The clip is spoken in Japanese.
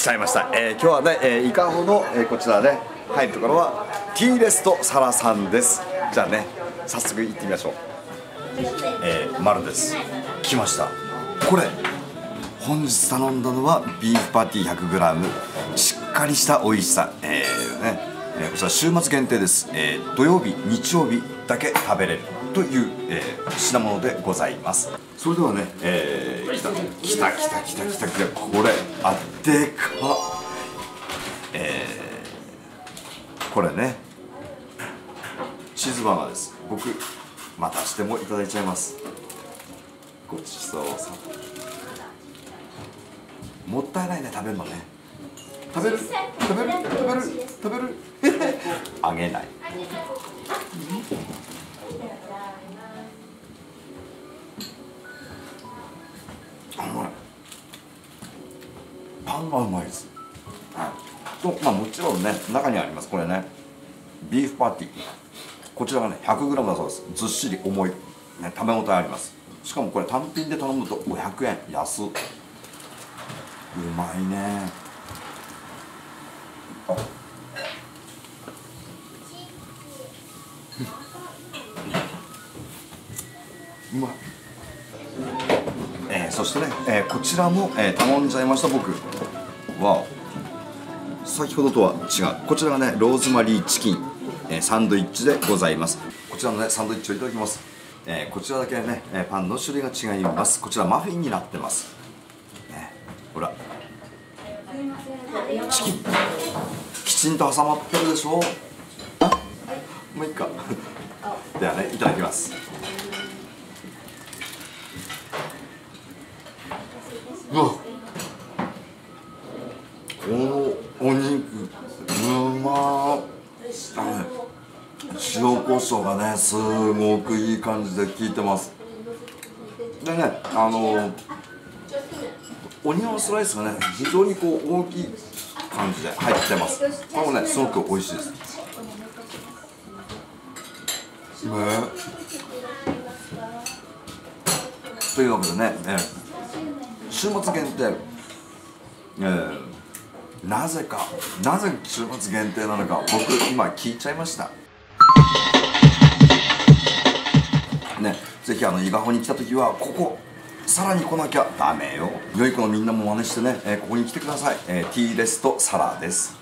来ちゃいました、えー、今日はね、えー、伊香保の、えー、こちらね入るところはティーレストサラさんです。じゃあね早速行ってみましょう。えー、丸です。来ました。これ本日頼んだのはビーフパティ 100g しっかりした美味しさ。えー、ね、えー、こちら週末限定です、えー、土曜日日曜日だけ食べれる。という、えー、品物でございます。それではね、えー、来た来た来た来た来た来たこれあでかえー、これねチーズバーガーです僕またしてもいただいちゃいますごちそうさもったいないね食べるのね食べる食べる食べる食べるあげないパンがうまいです、はい、とまあもちろんね中にありますこれね。ビーフパティこちらがね 100g だそうです。ずっしり重い、ね、食べ応えあります。しかもこれ単品で頼むと500円安うまいね。うまい。えー、そしてね、えー、こちらも、えー、頼んじゃいました僕。は先ほどとは違う。こちらがねローズマリーチキン、えー、サンドイッチでございます。こちらのねサンドイッチをいただきます、えー、こちらだけね、えパンの種類が違います。こちらマフィンになってます、ね、ほら。チキン。きちんと挟まってるでしょ？もういいかではねいただきます。うわこのお肉うまあのね塩コショウがねすごくいい感じで効いてます。でねあのオニオンスライスがね非常にこう大きい感じで入ってます。これもねすごく美味しいです。ね。というわけでね、え週末限定、えー、なぜかなぜ週末限定なのか僕今聞いちゃいました。ねぜひあの伊賀保に来た時はここさらに来なきゃダメよ。良い子のみんなも真似してね、えー、ここに来てください、えー、ティーレストサラです。